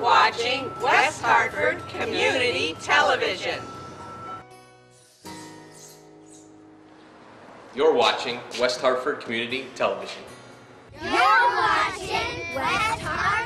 watching West Hartford Community Television. You're watching West Hartford Community Television. You're watching West Hartford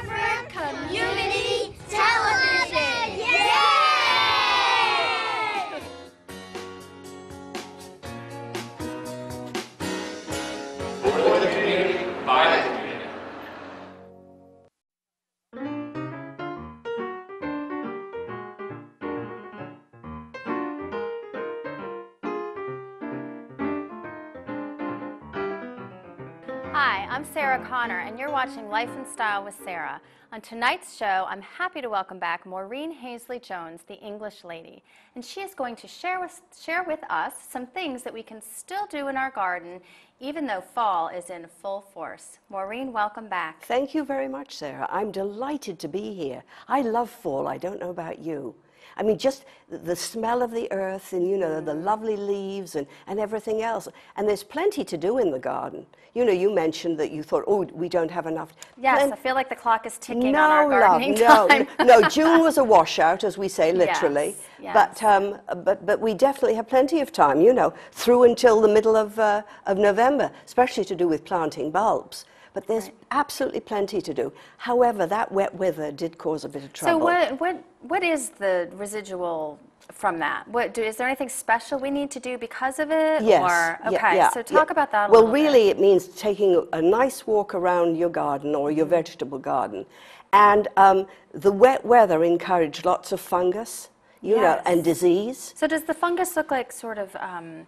Connor, and you're watching Life and Style with Sara. On tonight's show, I'm happy to welcome back Maureen Hazley Jones, the English lady. And she is going to share with, share with us some things that we can still do in our garden, even though fall is in full force. Maureen, welcome back. Thank you very much, Sara. I'm delighted to be here. I love fall. I don't know about you. I mean, just the smell of the earth and, you know, the lovely leaves and, and everything else. And there's plenty to do in the garden. You know, you mentioned that you thought, oh, we don't have enough. Yes, Plen- I feel like the clock is ticking no, on our love, gardening no, time. no. June was a washout, as we say, literally. Yes, But, um, but, but we definitely have plenty of time, you know, through until the middle of, uh, of November, especially to do with planting bulbs. But there's absolutely plenty to do. However, that wet weather did cause a bit of trouble. So what, what, what is the residual from that? What, do, is there anything special we need to do because of it? Yes. Or, okay, yeah, so talk yeah. about that a well, little bit. really, it means taking a, a nice walk around your garden or Mm-hmm. your vegetable garden. And um, the wet weather encouraged lots of fungus, you know, and disease. So does the fungus look like sort of um,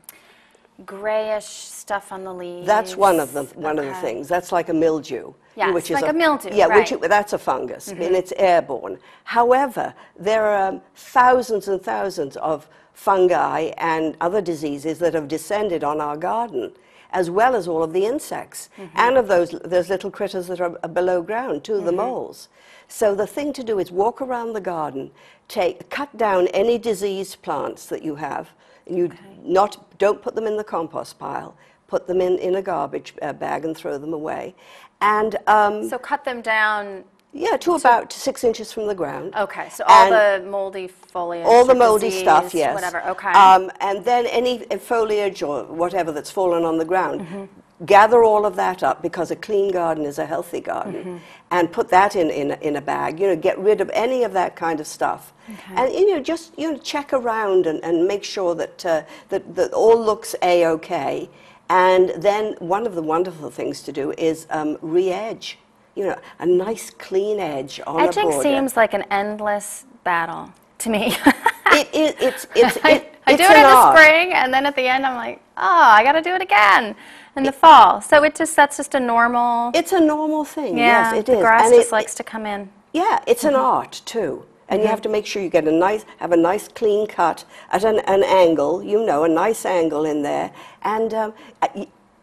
grayish stuff on the leaves? That's one of the one of the things. That's like a mildew. Yes, which is like a mildew, Yeah, which right. Mm-hmm. that's a fungus, and it's airborne. However, there are um, thousands and thousands of fungi and other diseases that have descended on our garden, as well as all of the insects Mm-hmm. and of those those little critters that are below ground too, Mm-hmm. the moles. So the thing to do is walk around the garden, take cut down any diseased plants that you have, and you not don't put them in the compost pile. Put them in, in a garbage uh, bag and throw them away. And um, So cut them down. yeah, to about six inches from the ground. Okay, so all And- the moldy foliage. all the moldy stuff, yes. Whatever. Okay. Um, and then any foliage or whatever that's fallen on the ground, Mm-hmm. Gather all of that up because a clean garden is a healthy garden, Mm-hmm. and put that in, in, a- in a bag. You know, get rid of any of that kind of stuff. And you know, just you know, check around and, and make sure that, uh, that that all looks a okay. And then one of the wonderful things to do is um, re-edge. You know, a nice clean edge on a Etching border. seems like an endless battle to me. it, it, it's, it's, I, it, I it's do it in the spring, and then at the end, I'm like, oh, I got to do it again in the fall. So it just that's just a normal. It's a normal thing. yeah, yes, it the is. grass and just it, likes to come in. yeah, it's an art too. And you have to make sure you get a nice, have a nice clean cut at an, an angle, you know, a nice angle in there. And um,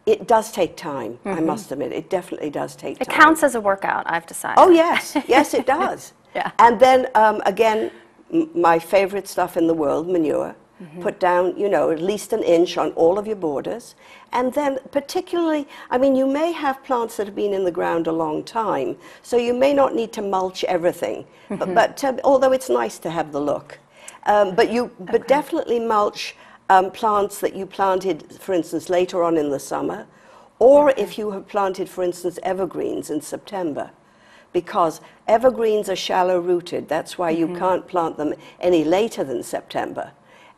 it does take time, I must admit. It definitely does take It time. counts as a workout, I've decided. Oh, yes. Yes, it does. Yeah. And then, um, again, m- my favorite stuff in the world, manure. Mm-hmm. Put down, you know, at least an inch on all of your borders. And then, particularly, I mean, you may have plants that have been in the ground a long time, so you may not need to mulch everything. Mm-hmm. But, but uh, although it's nice to have the look. Um, but you, but definitely mulch um, plants that you planted, for instance, later on in the summer, or if you have planted, for instance, evergreens in September because evergreens are shallow rooted. That's why Mm-hmm. you can't plant them any later than September.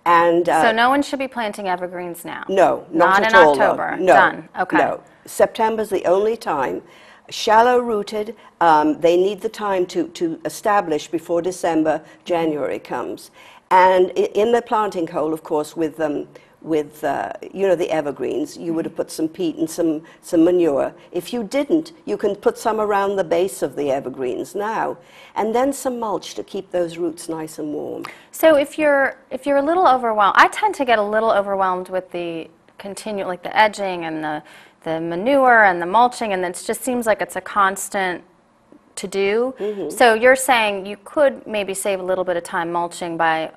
And uh, So no one should be planting evergreens now. no, not, Not in all. October. No, Done. Okay. No, September's the only time. Shallow rooted, um, they need the time to, to establish before December, January comes. And in the planting hole, of course, with um, with uh, you know the evergreens, you would have put some peat and some some manure. If you didn't, you can put some around the base of the evergreens now, and then some mulch to keep those roots nice and warm. So if you're if you're a little overwhelmed, I tend to get a little overwhelmed with the continue like the edging and the the manure and the mulching, and it just seems like it's a constant to do. Mm-hmm. So you're saying you could maybe save a little bit of time mulching by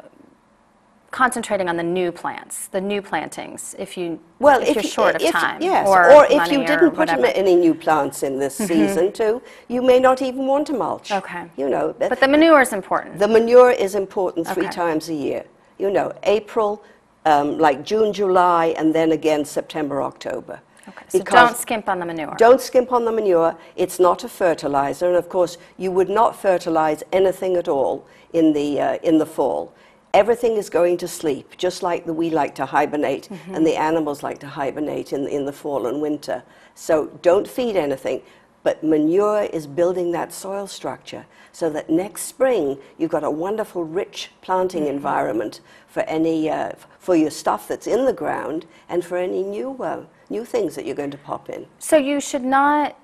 concentrating on the new plants, the new plantings, if you Well, if, you're you- short of if- time, yes, or, if you didn't put any new plants in this season too, you may not even want to mulch. Okay. You know, But the manure is important. The manure is important three Okay. times a year. You know, April, um, like June, July, and then again September, October. okay. So Because- don't skimp on the manure. Don't skimp on the manure. It's not a fertilizer, and of course, you would not fertilize anything at all in the uh, in the fall. Everything is going to sleep, just like the, we like to hibernate, Mm-hmm. and the animals like to hibernate in in the fall and winter. So don't feed anything. But manure is building that soil structure so that next spring you've got a wonderful, rich planting Mm-hmm. environment for any uh, for your stuff that's in the ground and for any new uh, new things that you're going to pop in. So you should not,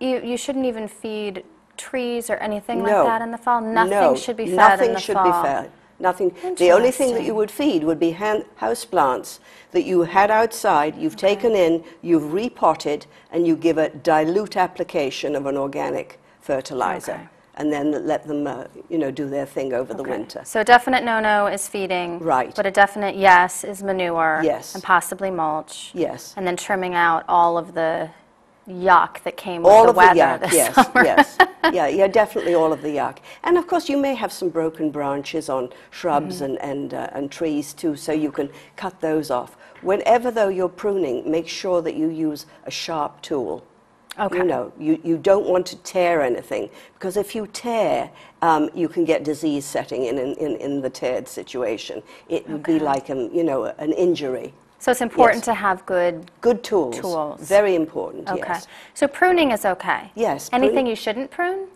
you, you shouldn't even feed trees or anything like that in the fall? Nothing No, should be fed nothing in the should fall? be fed. Nothing. The only thing that you would feed would be hand, house plants that you had outside, you've taken in, you've repotted, and you give a dilute application of an organic fertilizer. Okay. And then let them, uh, you know, do their thing over the winter. So a definite no-no is feeding. Right. But a definite yes is manure. Yes. And possibly mulch. Yes. And then trimming out all of the yuck that came all with of the weather the yuck, yes, summer. yes, yeah, yeah, definitely all of the yuck. And of course, you may have some broken branches on shrubs Mm-hmm. and and, uh, and trees too, so you can cut those off. Whenever though you're pruning, make sure that you use a sharp tool. Okay. You know, you, you don't want to tear anything because if you tear, um, you can get disease setting in in, in, in the teared situation. It would be like an, you know an injury. So it's important Yes. to have good. Good tools. Tools. Very important. Okay. Yes. So pruning is okay. Yes, Anything you shouldn't prune?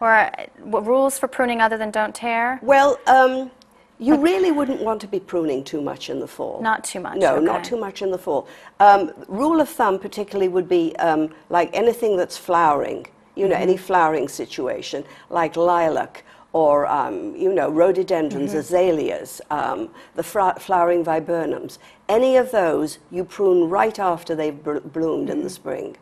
Or uh, what rules for pruning other than don't tear? Well, um, you really wouldn't want to be pruning too much in the fall. Not too much, No, not too much in the fall. Um, rule of thumb, particularly, would be um, like anything that's flowering. You know, Mm-hmm. any flowering situation, like lilac or um, you know rhododendrons, Mm-hmm. azaleas, um, the flowering viburnums. Any of those you prune right after they've bloomed in the spring.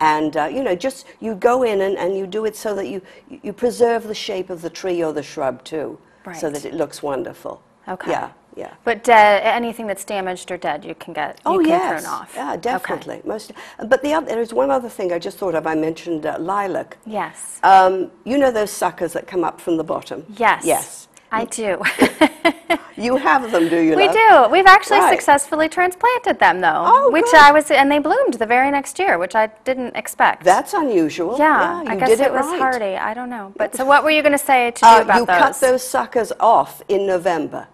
And uh, you know, just you go in and, and you do it so that you, you preserve the shape of the tree or the shrub too, so that it looks wonderful. Okay. Yeah, yeah. But dead, anything that's damaged or dead, you can get. Oh can yes, prune off. yeah, Okay. definitely. Most, but the other, there's one other thing I just thought of. I mentioned uh, lilac. Yes. Um, you know those suckers that come up from the bottom. yes. Yes. I do. You have them, do you? we know? do. We've actually Right. successfully transplanted them, though. Oh, which good. I was, and they bloomed the very next year, which I didn't expect. That's unusual. yeah, you I guess it, it, was right. hardy. I don't know. But so, what were you going to say to Uh, about you those? cut those suckers off in November.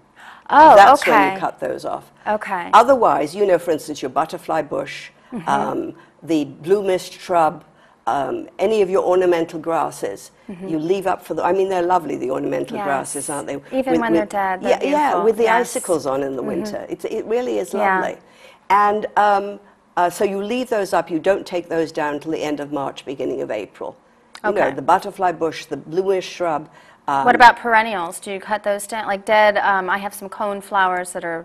Oh, That's okay. when you cut those off. Okay. Otherwise, you know, for instance, your butterfly bush, Mm-hmm. um, the blue mist shrub, um, any of your ornamental grasses, you leave up for the. I mean, they're lovely, the ornamental Mm-hmm. Yes. grasses, aren't they? Even when they're dead, they're yeah, yeah, with the Yes. Mm-hmm. icicles on in the winter. It's, it really is Yeah. lovely. And um, uh, so you leave those up. You don't take those down till the end of March, beginning of April. You know, Okay. the butterfly bush, the blue mist shrub. Um, what about perennials? Do you cut those down? Like dead, um, I have some cone flowers that are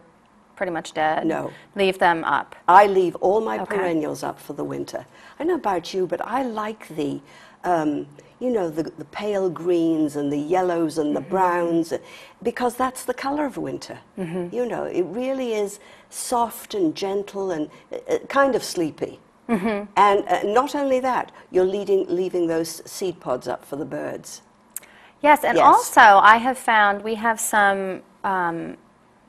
pretty much dead. No. Leave them up. I leave all my Okay. perennials up for the winter. I know about you, but I like the, um, you know, the, the pale greens and the yellows and the Mm-hmm. browns, uh, because that's the color of winter. Mm-hmm. You know, it really is soft and gentle and uh, uh, kind of sleepy. Mm-hmm. And uh, not only that, you're leading, leaving those seed pods up for the birds. Yes, and Yes. also I have found we have some um,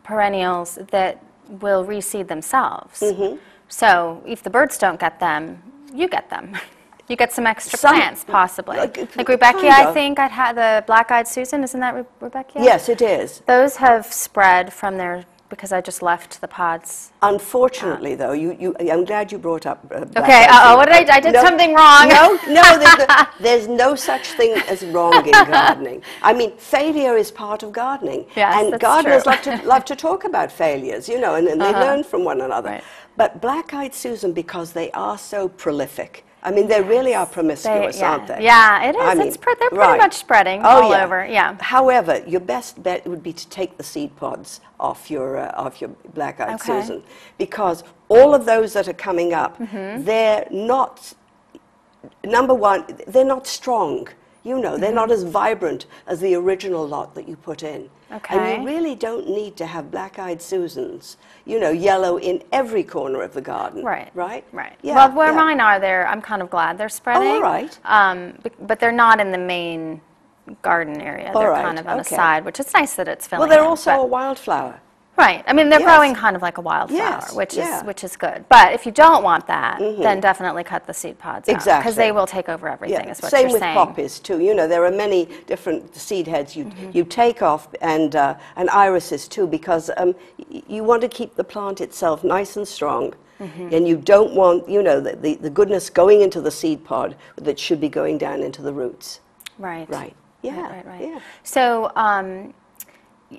perennials that will reseed themselves. Mm-hmm. So if the birds don't get them, you get them. You get some extra Some- plants, possibly. like, Like, Rebecca, I think I'd had the black-eyed Susan. Isn't that Re- Rebecca? Yes, it is. Those have spread from there because I just left the pods. Unfortunately, though, you, you, I'm glad you brought up. Uh, Okay, uh-oh, what did I- I did No, something wrong. No, no, there's, no- there's no such thing as wrong in gardening. I mean, failure is part of gardening, Yes, and gardeners love to love to talk about failures, you know, and, and they learn from one another. Right. But black-eyed Susan, because they are so prolific. I mean, they really are They- promiscuous, yeah. aren't they? Yeah, it is. I mean, pre- they're pretty right. much spreading Oh, all yeah. over. Yeah. However, your best bet would be to take the seed pods off your uh, off your black-eyed Okay. Susan, because all of those that are coming up, Mm-hmm. they're not. Number one, they're not strong. You know, they're not as vibrant as the original lot that you put in. And you really don't need to have black-eyed Susans, you know, yellow in every corner of the garden. Right. Right? Right. Yeah, well, where yeah. mine are, there, I'm kind of glad they're spreading. all right. Um, but they're not in the main garden area. All they're right, kind of on the side, which is nice that it's filling. Well, they're in, also a wildflower. Right. I mean, they're Yes. growing kind of like a wildflower, Yes, which yeah. is which is good. But if you don't want that, then definitely cut the seed pods out because they will take over everything. Yeah, Is what same you're with saying. poppies too. You know, there are many different seed heads you Mm-hmm. you take off, and uh, and irises too, because um, y- you want to keep the plant itself nice and strong, Mm-hmm. and you don't want you know the, the the goodness going into the seed pod that should be going down into the roots. Right. Right. Yeah. Right, right, right. Yeah. So um,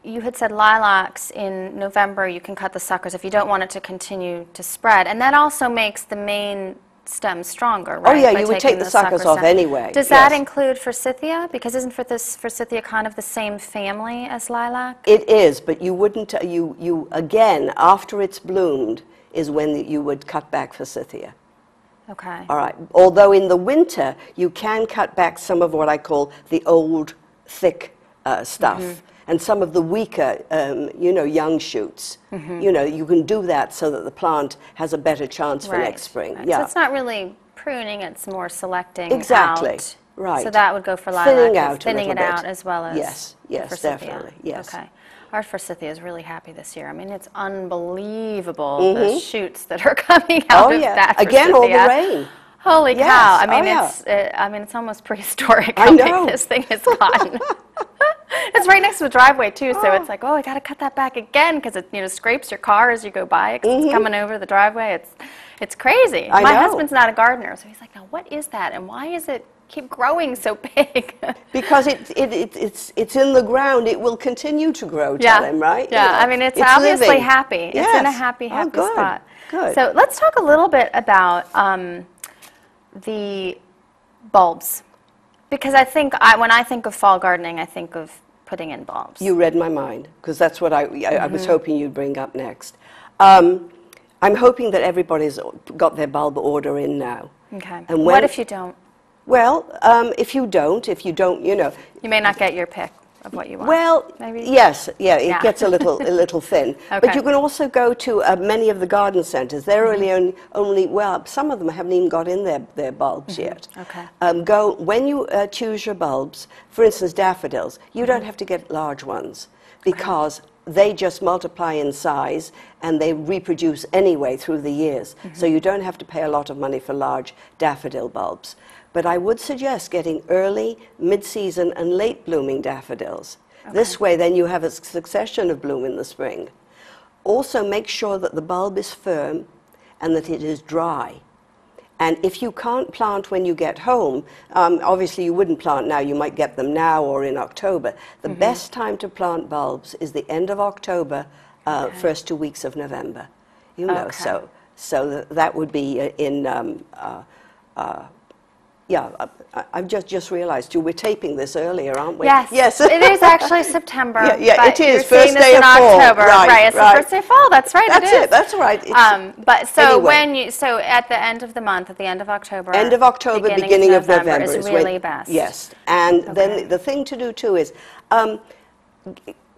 you had said lilacs in November, you can cut the suckers if you don't want it to continue to spread. And that also makes the main stem stronger, right? Oh, yeah, by you would take the suckers off down. anyway, Does that yes. include forsythia? Because isn't for this forsythia kind of the same family as lilac? It is, but you wouldn't. Uh, you you again after it's bloomed is when you would cut back forsythia. Okay. All right. Although in the winter you can cut back some of what I call the old, thick uh, stuff, Mm-hmm. And some of the weaker, um, you know, young shoots. Mm-hmm. You know, you can do that so that the plant has a better chance for next spring. right. Yeah. So it's not really pruning, it's more selecting Exactly. out. Right. So that would go for lilac. Thinning out Thinning it little out as well as Yes, yes, forsythia. definitely, yes. Okay. Our forsythia is really happy this year. I mean, it's unbelievable the shoots that are coming out Mm-hmm. Oh of yeah. that Again, all the rain. Holy Yes. cow! I Oh, mean, yeah. it's uh, I mean, it's almost prehistoric I how know. big this thing has gotten. it's right next to the driveway too, so Oh. it's like, oh, I got to cut that back again because it you know scrapes your car as you go by it 'cause it's coming over the driveway. It's it's crazy. Mm-hmm. I My know. husband's not a gardener, so he's like, now what is that, and why is it keep growing so big? Because it, it, it, it's, it's in the ground, it will continue to grow, Yeah. tell him, right? You Yeah, know, I mean, it's, obviously living. happy. It's in a Yes. happy, Oh, happy good, spot. Good. So let's talk a little bit about um, the bulbs. Because I think I, when I think of fall gardening, I think of putting in bulbs. You read my mind, because that's what I, I, I Mm-hmm. was hoping you'd bring up next. Um, I'm hoping that everybody's got their bulb order in now. okay. And what if you don't? Well, um, if you don't, if you don't, you know, You may not get your pick of what you want. Well, Maybe? yes, yeah, it Yeah. gets a little a little thin. But you can also go to uh, many of the garden centres. They're Mm-hmm. really only, only well, some of them haven't even got in their, their bulbs yet. Mm-hmm. Okay. Um, go when you uh, choose your bulbs. For instance, daffodils. You Mm-hmm. don't have to get large ones because they just multiply in size and they reproduce anyway through the years. Mm-hmm. So you don't have to pay a lot of money for large daffodil bulbs. But I would suggest getting early, mid-season, and late blooming daffodils. This way, then you have a succession of bloom in the spring. Also, make sure that the bulb is firm and that it is dry. And if you can't plant when you get home, um, obviously you wouldn't plant now, you might get them now or in October. The best time to plant bulbs is the end of October, uh, first two weeks of November. You know, Okay. so, so that would be uh, in, um, uh, uh, yeah, I, I- I've just, just realized you were taping this earlier, aren't we? Yes. Yes. it is actually September. Yeah, yeah, it is. First day in of fall. October. Right, It's right. the first day of fall. That's right. That's it. it, is. that's right. It's- Um, but so Anyway. when you so at the end of the month, at the end of October, End of October, beginning, of November, is when- really best. Yes, and Okay. then the thing to do too is um,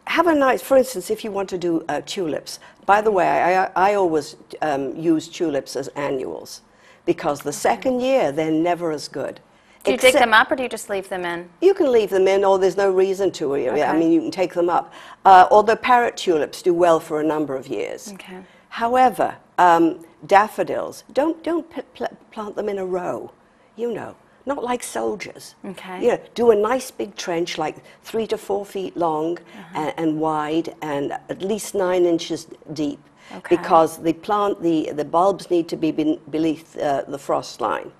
have a nice. For instance, if you want to do uh, tulips. By the way, I, I I always um, use tulips as annuals because the second year they're never as good. Do you dig them up or do you just leave them in? You can leave them in, or there's no reason to. I mean, you can take them up. Uh, although parrot tulips do well for a number of years. Okay. However, um, daffodils, don't, don't p- pl- plant them in a row, you know, not like soldiers. Okay. You know, do a nice big trench, like three to four feet long Uh-huh. and, and wide and at least nine inches deep. Okay. Because the plant, the, the bulbs need to be beneath uh, the frost line.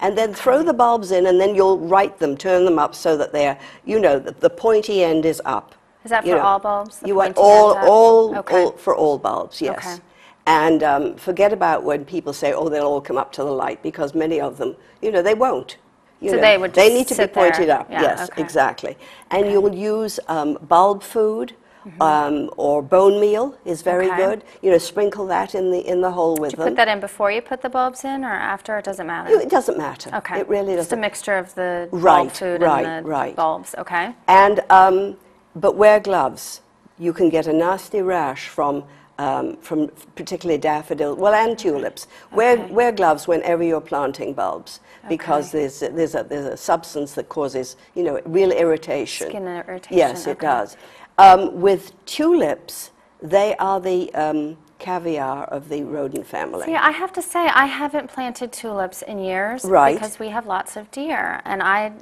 And then throw the bulbs in, and then you'll right them, turn them up so that they're, you know, the, the pointy end is up. Is that You for know, all bulbs, you want all, all, Okay. all, for all bulbs, yes. Okay. And um, forget about when people say, oh, they'll all come up to the light, because many of them, you know, they won't. You So know, they would They need to be sit there. pointed up, Yeah, yes, okay. exactly. And you'll use um, bulb food, um, or bone meal is very Mm-hmm. Okay. good. You know, sprinkle that in the in the hole with them. put that in before you put the bulbs in or after? It doesn't matter. It doesn't matter. Okay. It really doesn't. Just a mixture of the bulb Right, food right, and the right. bulbs. Okay. And um, but wear gloves. You can get a nasty rash from. Um, from particularly daffodil, well, and tulips. Wear, Okay. wear gloves whenever you're planting bulbs because Okay. there's, there's, a, there's a substance that causes, you know, real irritation. Skin irritation, Yes, it does. Um, with tulips, they are the um, caviar of the rodent family. See, I have to say, I haven't planted tulips in years Right. because we have lots of deer, and I,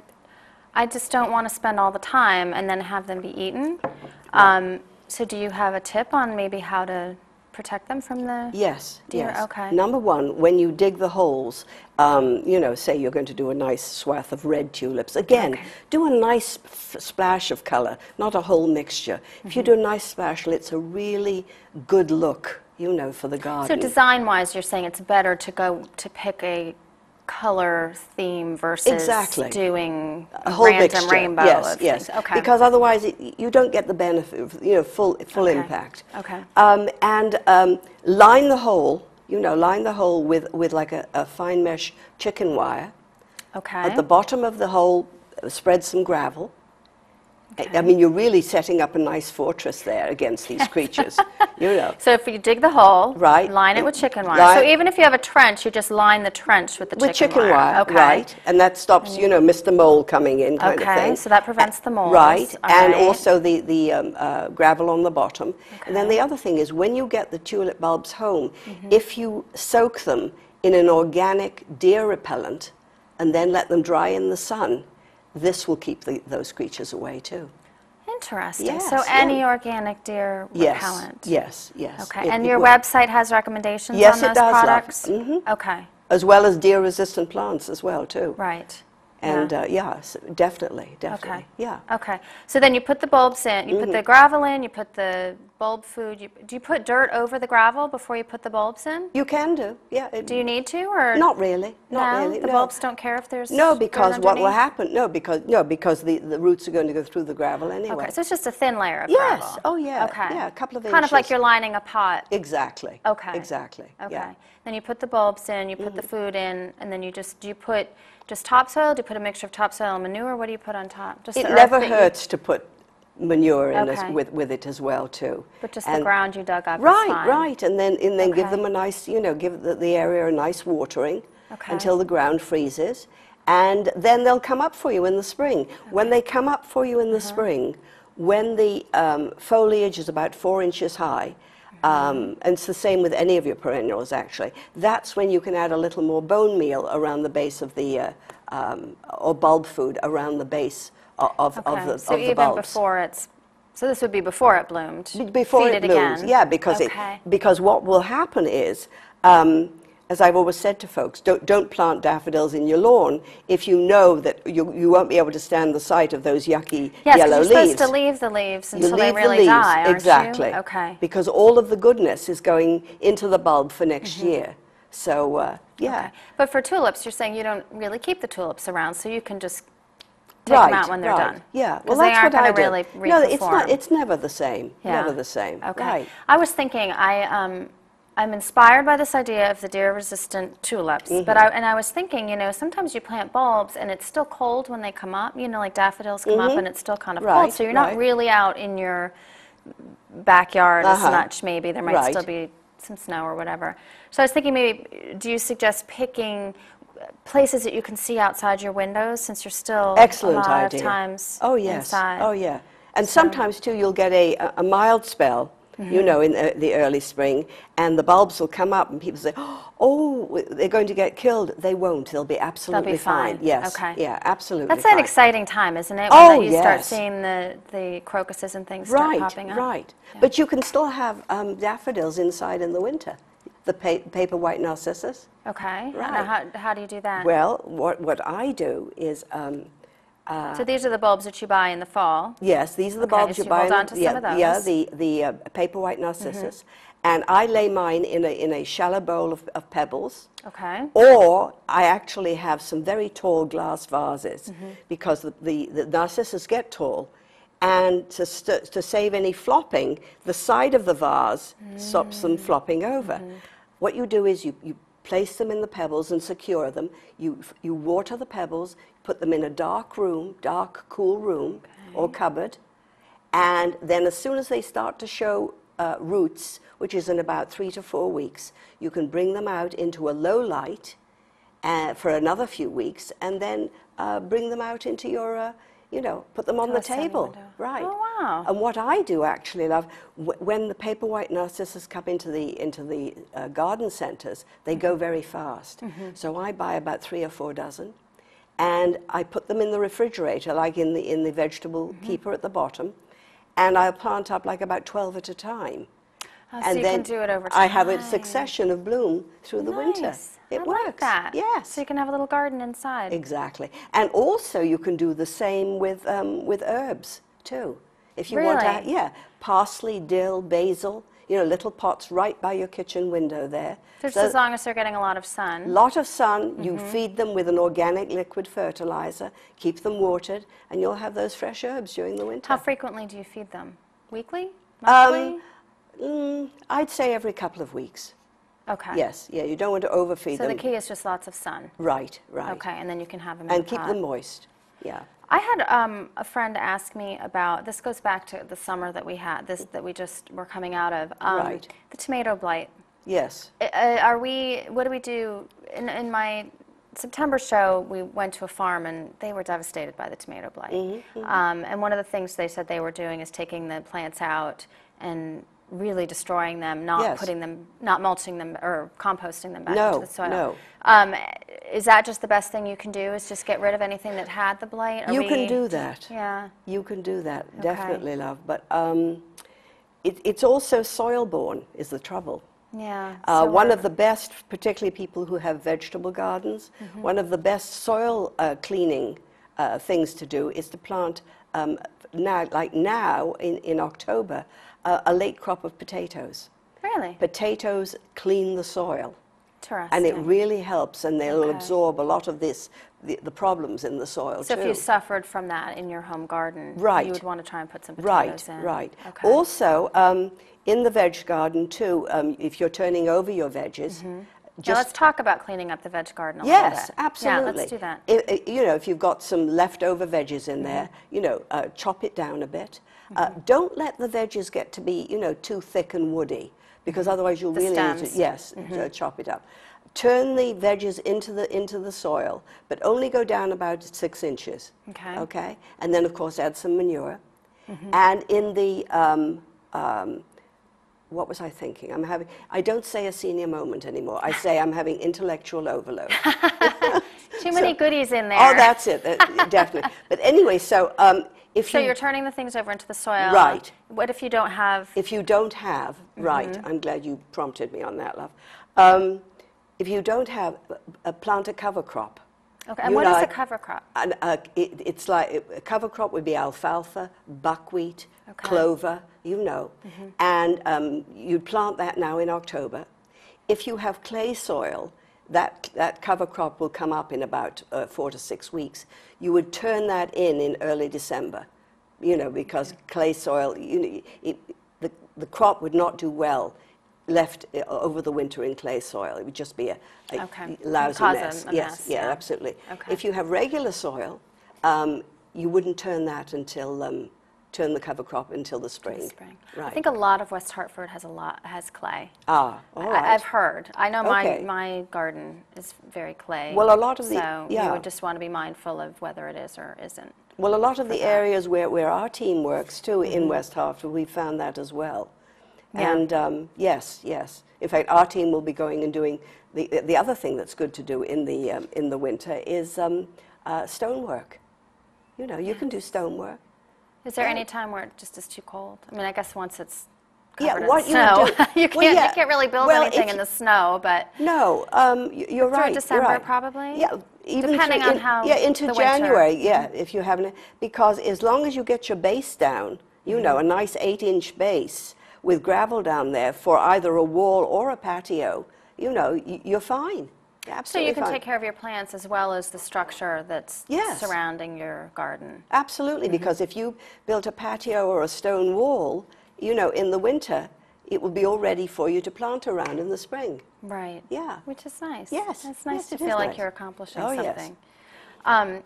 I just don't want to spend all the time and then have them be eaten. Um, so, do you have a tip on maybe how to protect them from the? Yes, Deer, yes. okay. Number one, when you dig the holes, um, you know, say you're going to do a nice swath of red tulips. Again, Okay. do a nice f- splash of color, not a whole mixture. If you do Mm-hmm. a nice splash, it's a really good look, you know, for the garden. So, design-wise, you're saying it's better to go to pick a color theme versus Exactly. doing a whole random mixture. rainbow yes, of yes. things. Okay. Because otherwise, it, you don't get the benefit, of, you know, full full Okay. impact. Okay. Um, and um, line the hole. You know, line the hole with with like a, a fine mesh chicken wire. okay. At the bottom of the hole, uh, spread some gravel. I- I mean, you're really setting up a nice fortress there against these creatures. you know. So if you dig the hole, Right. line it with chicken wire. Line- So even if you have a trench, you just line the trench with the With chicken, chicken wire, Okay. right? And that stops, you know, Mr. Mole coming in, kind of Okay, thing. so that prevents the moles, Right, all and right. also the the um, uh, gravel on the bottom. And then the other thing is, when you get the tulip bulbs home, Mm-hmm. if you soak them in an organic deer repellent, and then let them dry in the sun, this will keep the, those creatures away too. Interesting. so any yeah. organic deer Yes, repellent. yes, yes. Okay. It- and your website has recommendations Yes, on it those does, love. products? Mhm. Okay. as well as deer-resistant plants as well too. Right. And Yeah. uh, yeah, s- definitely, definitely. Okay. Yeah. Okay. So then you put the bulbs in. You Mm-hmm. put the gravel in. You put the bulb food. You, do you put dirt over the gravel before you put the bulbs in? You can do. Yeah. it- Do you need to, or Not really. Not no? really. The no. bulbs don't care if there's No, because what will happen? No, because no, because the, the roots are going to go through the gravel anyway. Okay, so it's just a thin layer of Yes. gravel. Oh, yeah. Okay. Yeah, a couple of Kind of like you're lining a pot. Exactly. Okay. Exactly. Okay. Yeah. Mm-hmm. Then you put the bulbs in, you put the food in, and then you just do you put just topsoil? Do you put a mixture of topsoil and manure? What do you put on top? Just It never you- hurts to put manure in Okay. with, with it as well too. but just the ground you dug up. Right, fine. right, and then and then give them a nice, you know, give the, the area a nice watering Okay. until the ground freezes, and then they'll come up for you in the spring. When they come up for you in the spring, when the um, foliage is about four inches high. Um, and it's the same with any of your perennials, actually. That's when you can add a little more bone meal around the base of the, uh, um, or bulb food around the base of, of, Okay. of the, so of the even before it's so this would be before it bloomed. Before Feed it, blooms. again. Yeah, because okay. it because what will happen is, um, as I've always said to folks, don't don't plant daffodils in your lawn if you know that you you won't be able to stand the sight of those yucky yes, yellow you're leaves. supposed to leave the leaves until they leave the really leaves, die, aren't exactly. you? Okay. Because all of the goodness is going into the bulb for next year. So uh, yeah. Okay. But for tulips, you're saying you don't really keep the tulips around, so you can just take right, them out when they're right. done. Yeah, well, they that's aren't what I do. really no, it's not. It's never the same. Never the same. Okay. Right. I was thinking, I, um, I'm inspired by this idea of the deer-resistant tulips, Mm-hmm. but I, and I was thinking, you know, sometimes you plant bulbs and it's still cold when they come up. You know, like daffodils come up and it's still kind of cold, Mm-hmm. So you're not right. really out in your backyard as Uh-huh. much. Maybe there might Right. still be some snow or whatever. So I was thinking, maybe, do you suggest picking? Places that you can see outside your windows, since you're still Excellent a lot idea. of times Oh yes. inside. Oh yeah. And sometimes too, you'll get a, a mild spell. Mm-hmm. You know, in the, the early spring, and the bulbs will come up, and people say, "Oh, they're going to get killed." They won't. They'll be absolutely fine. fine. Yes. Okay. Yeah, absolutely. That's fine. an exciting time, isn't it? Oh, you start seeing the, the crocuses and things start Right. popping up. Right. But you can still have um, daffodils inside in the winter. The pa- paper white narcissus. Okay. Now, Right. how, how do you do that? Well, what what I do is. Um, so these are the bulbs that you buy in the fall. Yes, these are the Okay, bulbs so you you buy. hold on the- to yeah, some of those. Yeah, the the uh, paper white narcissus, and I lay mine in a in a shallow bowl of, of pebbles. Okay. Or I actually have some very tall glass vases Mm-hmm. because the, the, the narcissus get tall, And to, st- to save any flopping, the side of the vase stops them flopping over. What you do is you, you place them in the pebbles and secure them. You, you water the pebbles, put them in a dark room, dark, cool room or cupboard. And then, as soon as they start to show uh, roots, which is in about three to four weeks, you can bring them out into a low light uh, for another few weeks and then uh, bring them out into your, uh, you know, put them on the table. window. Right. Oh, wow. And what I do actually, love, wh- when the paper white narcissus come into the, into the uh, garden centres, they go Mm-hmm. very fast. So I buy about three or four dozen and I put them in the refrigerator, like in the, in the vegetable Mm-hmm. keeper at the bottom, and I'll plant up like about 12 at a time. Oh, so and you then can do it over I have a succession of bloom through the winter. Nice. It I works. like that. Yes. So you can have a little garden inside. Exactly. And also you can do the same with, um, with herbs too. If you want to, yeah, parsley, dill, basil, you know, little pots right by your kitchen window there. Just So- as long as they're getting a lot of sun. lot of sun, you Mm-hmm. feed them with an organic liquid fertilizer, keep them watered, and you'll have those fresh herbs during the winter. How frequently do you feed them? Weekly? Um, Monthly? Mm, I'd say every couple of weeks. okay. Yes, yeah, you don't want to overfeed So them. So the key is just lots of sun. Right, right. Okay, and then you can have them in And keep pot. them moist. Yeah. I had um, a friend ask me about this. Goes back to the summer that we had. This that we just were coming out of. Um, Right. The tomato blight. Yes. Uh, are we? What do we do? In, in my September show, we went to a farm and they were devastated by the tomato blight. Mm-hmm, Um, and one of the things they said they were doing is taking the plants out and really destroying them, not Yes. putting them, not mulching them or composting them back No, into the soil. no. Um, is that just the best thing you can do? Is just get rid of anything that had the blight? Are You we- can do that. Yeah. You can do that, definitely, love. But um, it, it's also soil borne, is the trouble. Yeah. Uh, so one of the best, particularly people who have vegetable gardens, Mm-hmm. one of the best soil uh, cleaning uh, things to do is to plant um, now, like now in, in October, uh, a late crop of potatoes. Really? Potatoes clean the soil. And it really helps, and they'll Okay. absorb a lot of this, the, the problems in the soil so too. if you suffered from that in your home garden, Right. you would want to try and put some Right, potatoes in. right. right. Okay. Also, um, in the veg garden too, um, if you're turning over your veggies, yeah, just let's talk about cleaning up the veg garden a yes, little bit. Yes, absolutely. Yeah, let's do that. I- I- you know, if you've got some leftover veggies Mm-hmm. in there, you know, uh, chop it down a bit. Uh, don't let the veggies get to be, you know, too thick and woody, because otherwise you'll Mm-hmm. The really need to, stems. Mm-hmm. yes, uh, chop it up. Turn the veggies into the into the soil, but only go down about six inches. Okay. Okay, and then of course add some manure, Mm-hmm. and in the um, um, what was I thinking? I'm having. I don't say a senior moment anymore. I say I'm having intellectual overload. Too many goodies in there. Oh, that's it, uh, definitely. But anyway, so um, if So you you're turning the things over into the soil. Right. What if you don't have? if you don't have right, Mm-hmm. I'm glad you prompted me on that, love. Um, if you don't have a plant a cover crop. Okay. And you what is know, a I- cover crop? And, uh, it, it's like a cover crop would be alfalfa, buckwheat, Okay. Clover, you know, and um, you'd plant that now in October. If you have clay soil, that, that cover crop will come up in about uh, four to six weeks. You would turn that in in early December, you know, because clay soil, you know, it, the, the crop would not do well left uh, over the winter in clay soil. It would just be a, a Okay. lousy mess. a yes, mess, yeah, yeah. absolutely. Okay. If you have regular soil, um, you wouldn't turn that until um, turn the cover crop until the spring. The spring. Right. I think a lot of West Hartford has a lot has clay. ah, all I- right. I've heard. I know Okay. my, my garden is very clay. Well, a lot of the- so yeah. you would just want to be mindful of whether it is or isn't. well, a lot of the areas where, where our team works too Mm-hmm. in West Hartford, we found that as well. Yeah. And um, yes, yes. In fact, our team will be going and doing the, the other thing that's good to do in the, um, in the winter is um, uh, stonework. You know, you can do stonework. Is there any time where it just is too cold? I mean, I guess once it's Yeah, covered what in you snow, do- you can't well, yeah. you can't really build Well, anything if in the snow. But No, um, you're right. you're December, right. probably? Yeah, even Depending through on in- how Yeah, into the winter- Mm-hmm. January. Yeah, if you haven't, because as long as you get your base down, you know, a Mm-hmm. nice eight-inch base with gravel down there for either a wall or a patio, you know, you're fine. So you can fine. take care of your plants as well as the structure that's Yes. surrounding your garden. Absolutely, because if you built a patio or a stone wall, you know, in the winter, it will be all ready for you to plant around in the spring. Right. Yeah. Which is nice. Yes, It's nice yes, to it feel like nice. you're accomplishing Oh, yes. something. Um,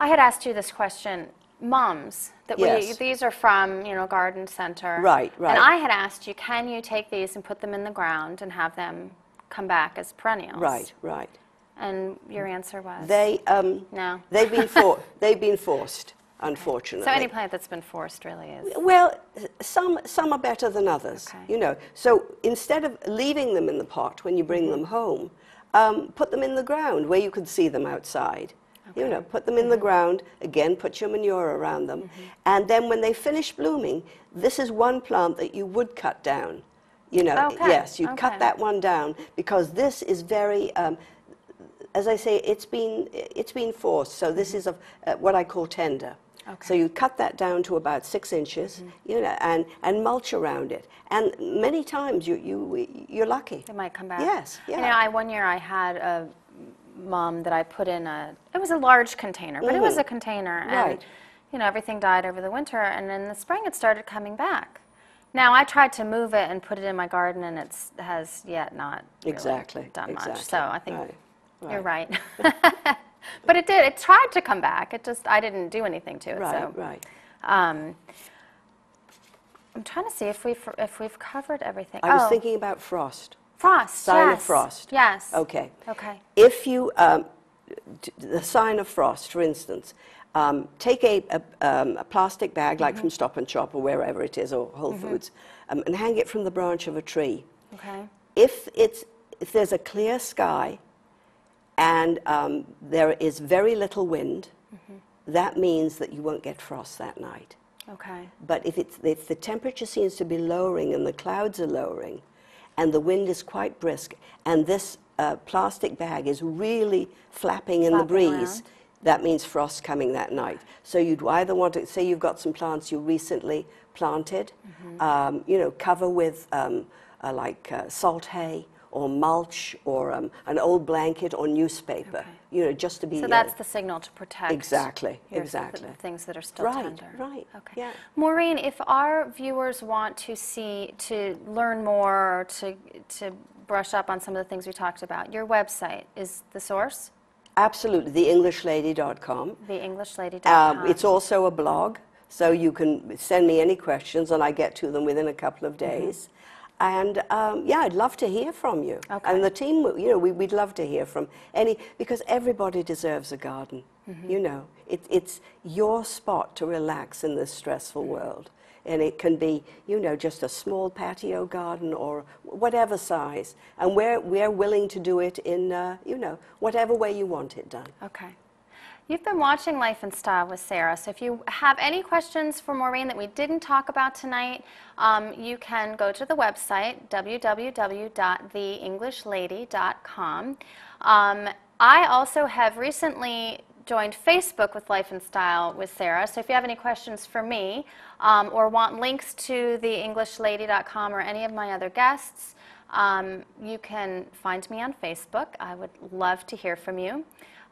I had asked you this question. Mums that we these are from you know garden center. Right, right. And I had asked you, can you take these and put them in the ground and have them come back as perennials? Right, right. And your answer was They, um, no. they've been for, they've been forced, unfortunately. So any plant that's been forced really is. Well, some, some are better than others, Okay. you know. So instead of leaving them in the pot when you bring them home, um, put them in the ground where you can see them outside. Okay. You know, put them in Mm-hmm. the ground, again, put your manure around them. And then when they finish blooming, this is one plant that you would cut down. You know, Okay, yes, you'd okay. cut that one down because this is very, um, as I say, it's been, it's been forced. So this is of uh, what I call tender. So Okay. Mm-hmm. you cut that down to about six inches, you know, and, and mulch around it. And many times you, you, you're lucky. It might come back. Yes, You know, yeah. I, one year I had a mom that I put in a, it was a large container, but it was a container. And, Mm-hmm. Right. you know, everything died over the winter, and in the spring it started coming back. Now, I tried to move it and put it in my garden, and it has yet not really Exactly, done much. So I think Right, you're right. but it did. It tried to come back. It just, I didn't do anything to it. Right, so. right. Um, I'm trying to see if we've, if we've covered everything. I was oh, thinking about frost. frost. sign of frost. Yes. Okay. Okay. If you, um, the sign of frost, for instance, um, take a, a, um, a plastic bag, like Mm-hmm. from Stop and Shop or wherever it is, or Whole Foods, um, and hang it from the branch of a tree. Okay. if it's if there's a clear sky and um, there is very little wind, that means that you won't get frost that night. Okay. But if, it's, if the temperature seems to be lowering and the clouds are lowering, and the wind is quite brisk, and this uh, plastic bag is really flapping in the breeze, around. That means frost coming that night. So you'd either want to say you've got some plants you recently planted, Mm-hmm. um, you know, cover with um, uh, like uh, salt hay or mulch or um, an old blanket or newspaper, Okay. you know, just to be. So that's the signal to protect. Exactly, exactly. The things that are still Right, tender. right, Okay. yeah. Maureen, if our viewers want to see, to learn more, or to to brush up on some of the things we talked about, your website is the source, Absolutely, theenglishLady.com. theenglishLady.com. Um, it's also a blog, so you can send me any questions, and I get to them within a couple of days. And um, yeah, I'd love to hear from you. Okay. And the team, you know, we, we'd love to hear from any because everybody deserves a garden. You know, it, it's your spot to relax in this stressful world. And it can be, you know, just a small patio garden or whatever size. And we're, we're willing to do it in, uh, you know, whatever way you want it done. Okay. You've been watching Life and Style with Sara. So if you have any questions for Maureen that we didn't talk about tonight, um, you can go to the website, www.theenglishLady.com. Um, I also have recently joined Facebook with Life and Style with Sara. So if you have any questions for me um, or want links to theenglishLady.com or any of my other guests, um, you can find me on Facebook. I would love to hear from you.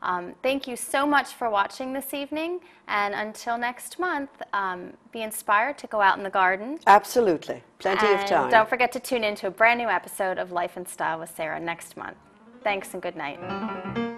Um, thank you so much for watching this evening. And until next month, um, be inspired to go out in the garden. Absolutely. Plenty of time. don't forget to tune in to a brand new episode of Life and Style with Sara next month. Thanks and good night.